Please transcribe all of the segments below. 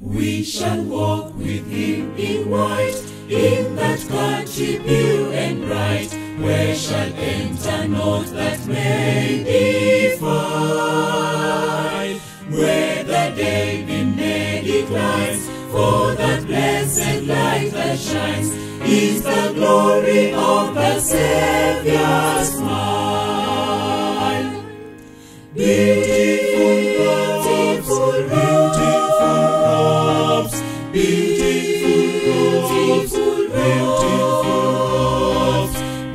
We shall walk with him in white, in that country pure and bright, where shall enter not that may defile. Where the day beam declines, for that blessed light that shines is the glory of the Savior's smile.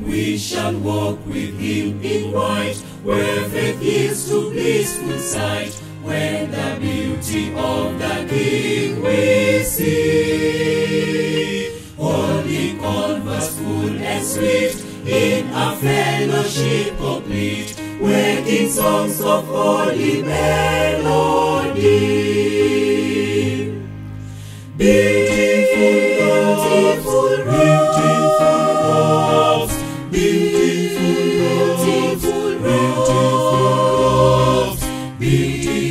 We shall walk with him in white, where faith is to blissful sight, when the beauty of the King we see. Holy converse full and sweet, in a fellowship complete, waking songs of holy melody.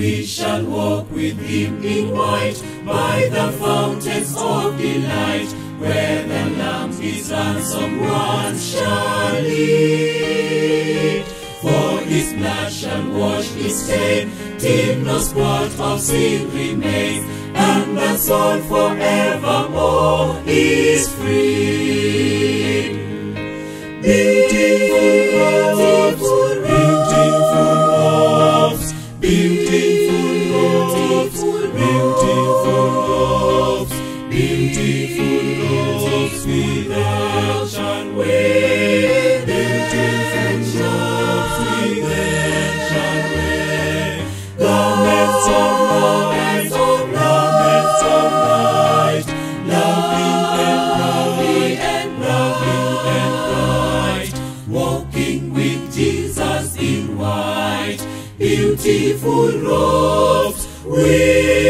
We shall walk with him in white by the fountains of delight, where the Lamb his ransom once shall lead. For his blood shall wash his stain, till no spot of sin remains, and the soul forevermore is free. Beautiful robes, beautiful with ocean wave, beautiful robes with ocean wave, garments and and and bright, walking with Jesus in white, beautiful robes we